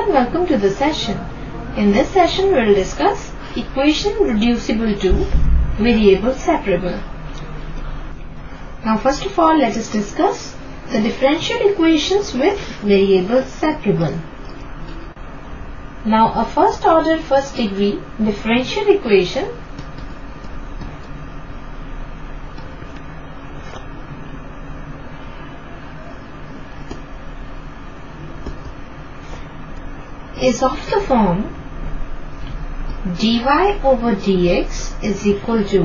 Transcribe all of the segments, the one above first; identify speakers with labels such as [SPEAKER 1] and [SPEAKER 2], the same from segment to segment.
[SPEAKER 1] and welcome to the session. In this session we will discuss equation reducible to variable separable. Now first of all let us discuss the differential equations with variable separable. Now a first order first degree differential equation is of the form dy over dx is equal to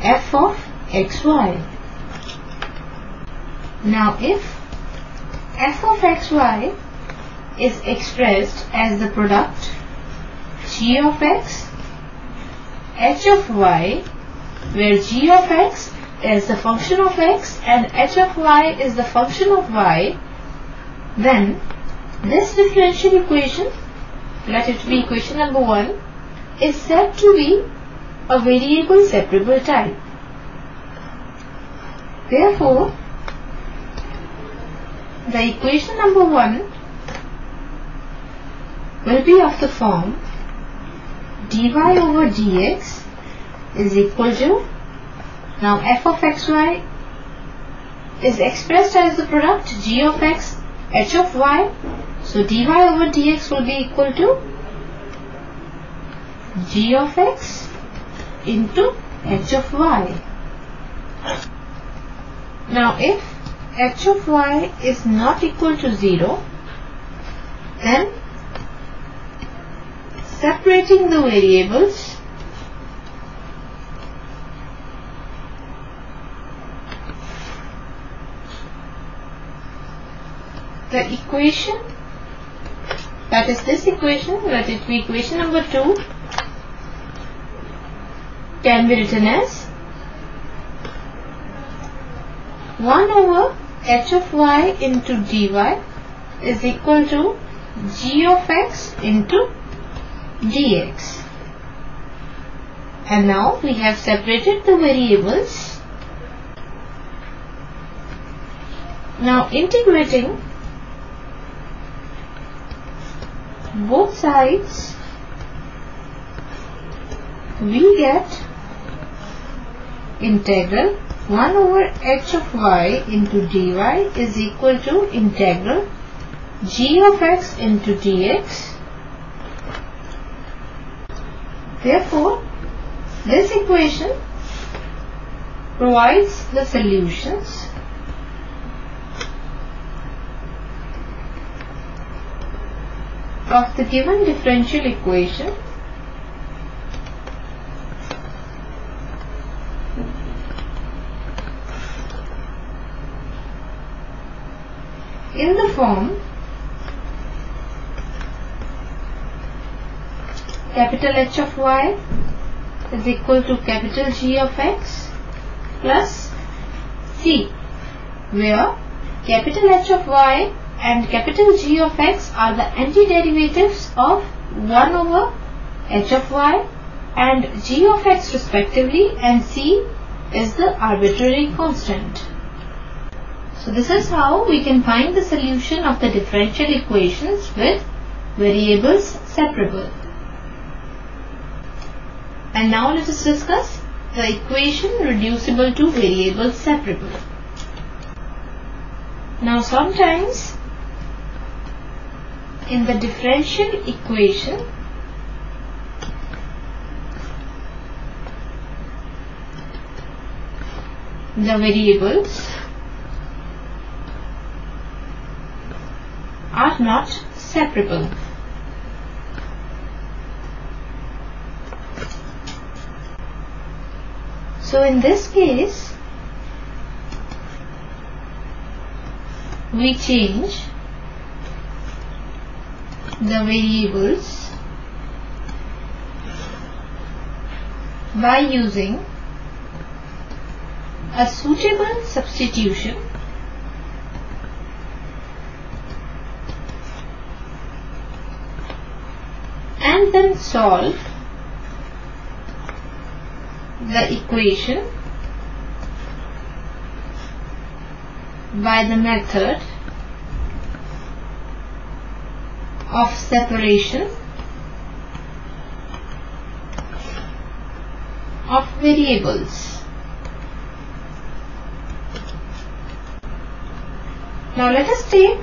[SPEAKER 1] f of xy. Now if f of xy is expressed as the product g of x h of y where g of x is the function of x and h of y is the function of y then this differential equation, let it be equation number 1, is said to be a variable separable type. Therefore, the equation number 1 will be of the form dy over dx is equal to now f of xy is expressed as the product g of x h of y so dy over dx will be equal to g of x into h of y. Now if h of y is not equal to 0 then separating the variables the equation that is this equation it be equation number 2 can be written as 1 over h of y into dy is equal to g of x into dx. And now we have separated the variables. Now integrating both sides we get integral 1 over h of y into dy is equal to integral g of x into dx. Therefore, this equation provides the solutions of the given differential equation. In the form capital H of y is equal to capital G of x plus C where capital H of y and capital G of x are the antiderivatives of 1 over h of y and g of x respectively and c is the arbitrary constant. So this is how we can find the solution of the differential equations with variables separable. And now let us discuss the equation reducible to variables separable. Now sometimes in the differential equation the variables are not separable. So in this case we change the variables by using a suitable substitution and then solve the equation by the method of separation of variables. Now let us take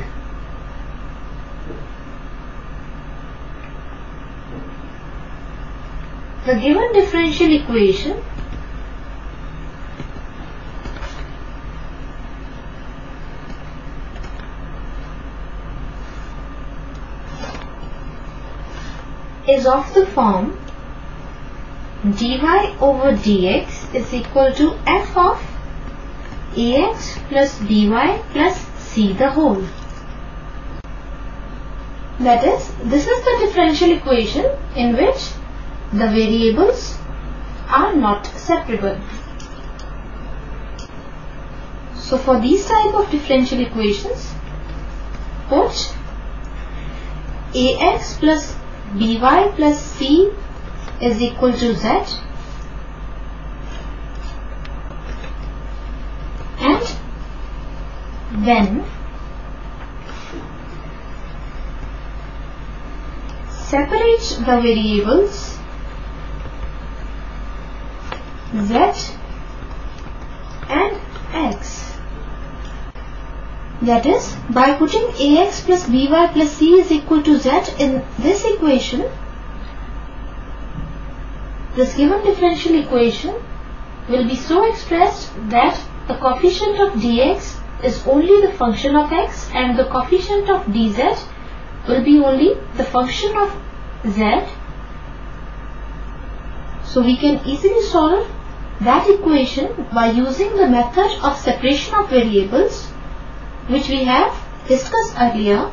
[SPEAKER 1] the given differential equation is of the form dy over dx is equal to f of ax plus by plus c the whole. That is, this is the differential equation in which the variables are not separable. So for these type of differential equations, put ax plus by plus c is equal to z. And then separate the variables z and x that is, by putting ax plus by plus c is equal to z in this equation, this given differential equation will be so expressed that the coefficient of dx is only the function of x and the coefficient of dz will be only the function of z. So we can easily solve that equation by using the method of separation of variables which we have discussed earlier.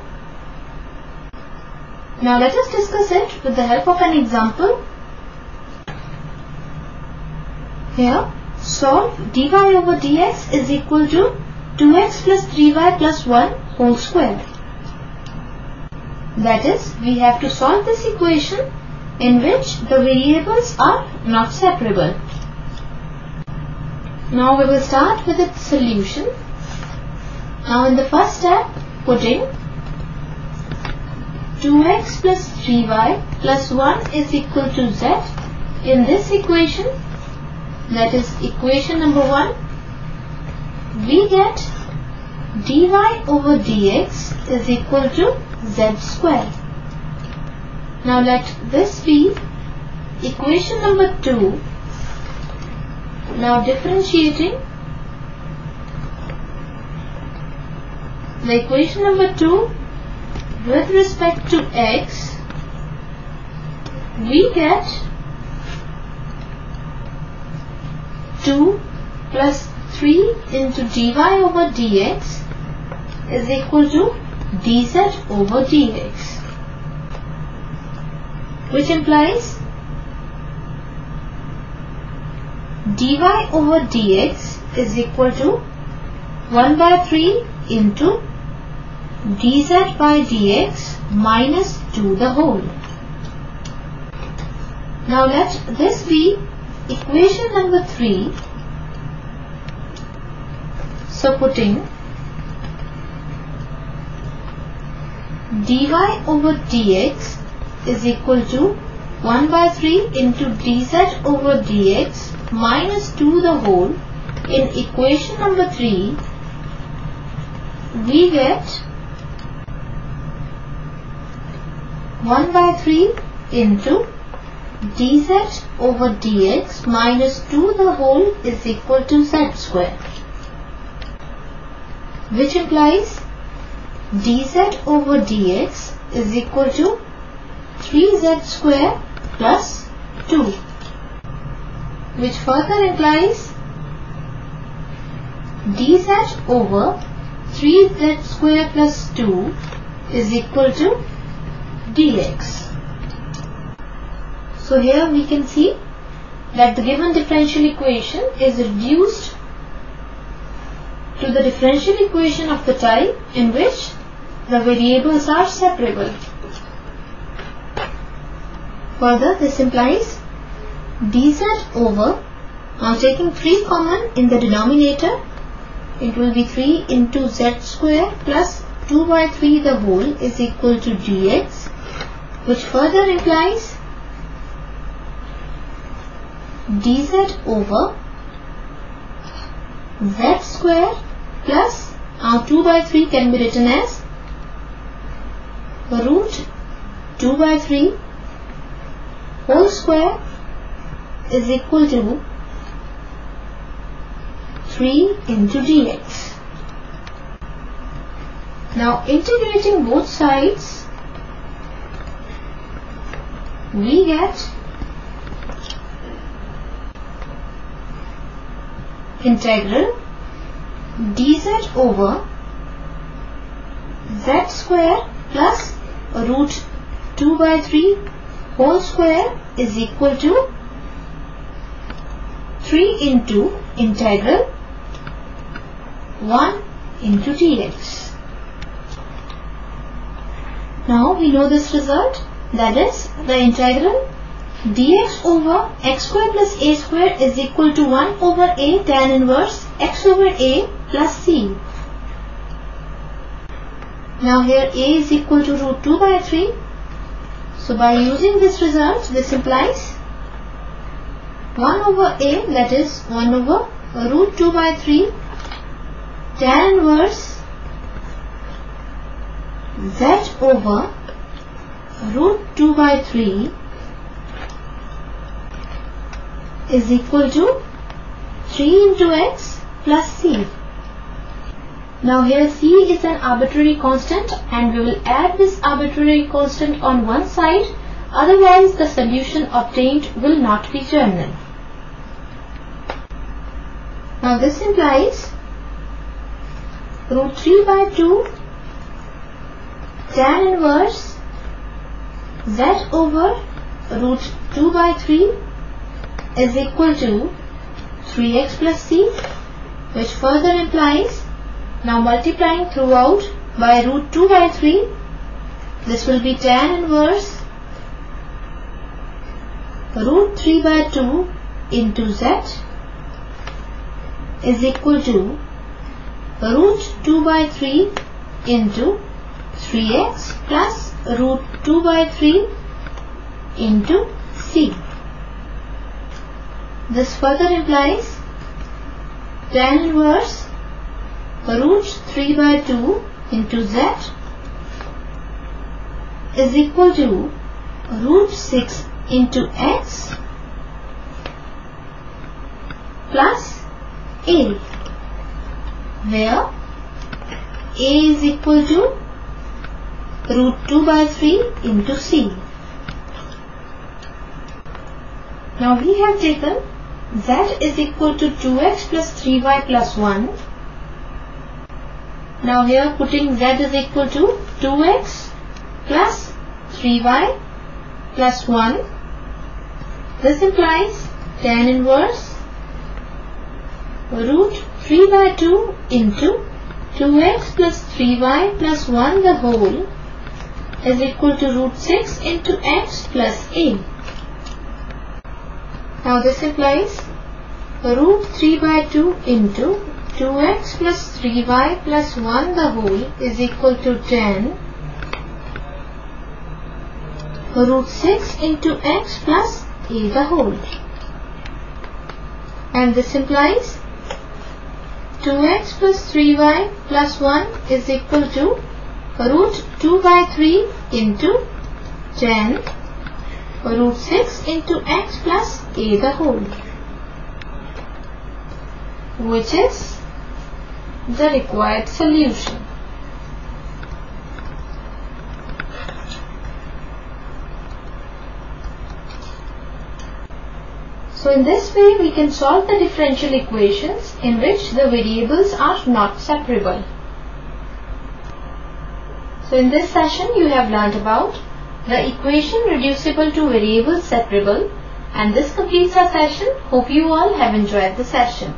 [SPEAKER 1] Now let us discuss it with the help of an example. Here, solve dy over dx is equal to 2x plus 3y plus 1 whole square. That is, we have to solve this equation in which the variables are not separable. Now we will start with its solution. Now in the first step, putting 2x plus 3y plus 1 is equal to z in this equation, that is equation number 1, we get dy over dx is equal to z square. Now let this be equation number 2. Now differentiating the equation number 2 with respect to x we get 2 plus 3 into dy over dx is equal to dz over dx which implies dy over dx is equal to 1 by 3 into dz by dx minus 2 the whole. Now let this be equation number 3. So putting dy over dx is equal to 1 by 3 into dz over dx minus 2 the whole in equation number 3 we get 1 by 3 into dz over dx minus 2 the whole is equal to z square which implies dz over dx is equal to 3z square plus 2 which further implies dz over 3z square plus 2 is equal to dx. So here we can see that the given differential equation is reduced to the differential equation of the type in which the variables are separable. Further, this implies dz over, now taking 3 common in the denominator, it will be 3 into z square plus 2 by 3 the whole is equal to dx which further implies dz over z square plus our 2 by 3 can be written as the root 2 by 3 whole square is equal to 3 into dx. Now integrating both sides we get integral dz over z square plus root 2 by 3 whole square is equal to 3 into integral 1 into dx. Now we know this result that is the integral dx over x square plus a square is equal to 1 over a tan inverse x over a plus c. Now here a is equal to root 2 by 3. So by using this result this implies 1 over a that is 1 over root 2 by 3 tan inverse z over root 2 by 3 is equal to 3 into x plus c. Now here c is an arbitrary constant and we will add this arbitrary constant on one side otherwise the solution obtained will not be general. Now this implies root 3 by 2 tan inverse z over root 2 by 3 is equal to 3x plus c which further implies now multiplying throughout by root 2 by 3 this will be tan inverse root 3 by 2 into z is equal to root 2 by 3 into 3x plus root 2 by 3 into c. This further implies tan inverse root 3 by 2 into z is equal to root 6 into x plus a where a is equal to root 2 by 3 into c. Now we have taken z is equal to 2x plus 3y plus 1. Now here putting z is equal to 2x plus 3y plus 1. This implies tan inverse root 3 by 2 into 2x plus 3y plus 1 the whole is equal to root 6 into x plus a. Now this implies root 3 by 2 into 2x plus 3y plus 1 the whole is equal to tan root 6 into x plus a the whole and this implies 2x plus 3y plus 1 is equal to root 2 by 3 into tan root 6 into x plus a the whole which is the required solution. So in this way we can solve the differential equations in which the variables are not separable. So in this session you have learnt about the equation reducible to variables separable and this completes our session. Hope you all have enjoyed the session.